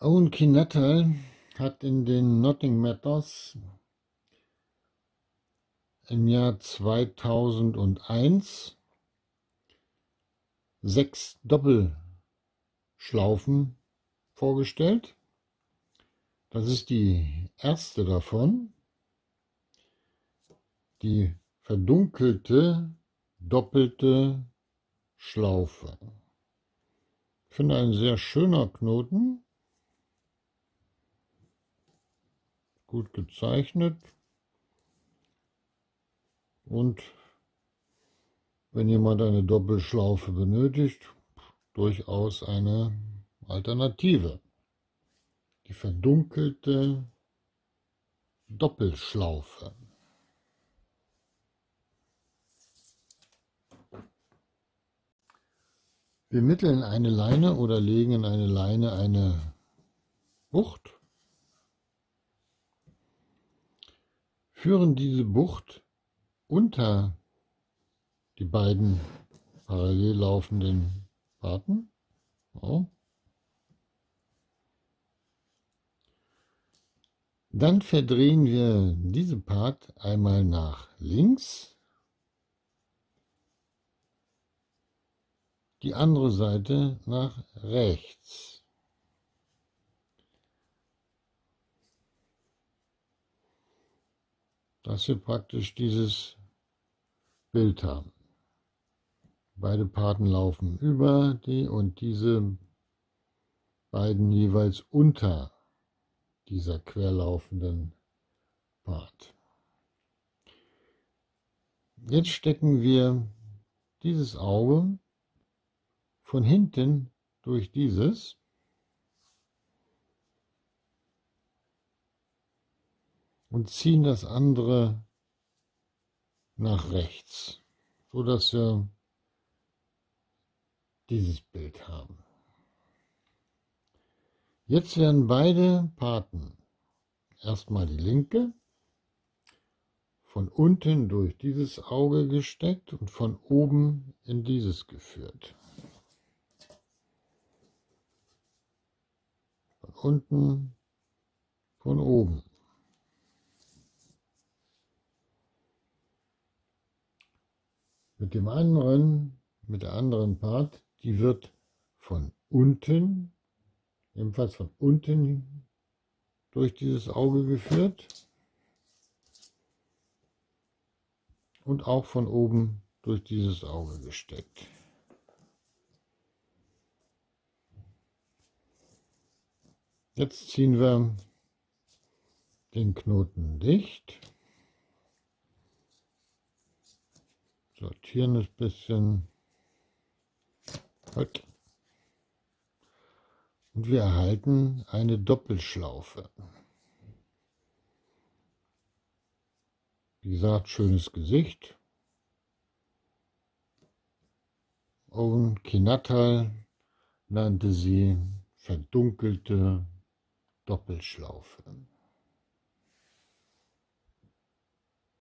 Owen Kinettel hat in den Nothing Matters im Jahr 2001 sechs Doppelschlaufen vorgestellt. Das ist die erste davon, die verdunkelte doppelte Schlaufe. Ich finde ein sehr schöner Knoten. Gut gezeichnet und wenn jemand eine Doppelschlaufe benötigt, durchaus eine Alternative. Die verdunkelte Doppelschlaufe. Wir mitteln eine Leine oder legen in eine Leine eine Bucht führen diese Bucht unter die beiden parallel laufenden Fahrten. So. Dann verdrehen wir diese Part einmal nach links, die andere Seite nach rechts. Dass wir praktisch dieses Bild haben. Beide Parten laufen über die und diese beiden jeweils unter dieser querlaufenden Part. Jetzt stecken wir dieses Auge von hinten durch dieses und ziehen das andere nach rechts, so dass wir dieses Bild haben. Jetzt werden beide Paten, erstmal die linke, von unten durch dieses Auge gesteckt und von oben in dieses geführt. Von unten, von oben. Mit dem anderen, mit der anderen Part, die wird von unten, ebenfalls von unten durch dieses Auge geführt und auch von oben durch dieses Auge gesteckt. Jetzt ziehen wir den Knoten dicht. Sortieren ein bisschen. Und wir erhalten eine Doppelschlaufe. Wie gesagt, schönes Gesicht. Owen Kinatal nannte sie verdunkelte Doppelschlaufe.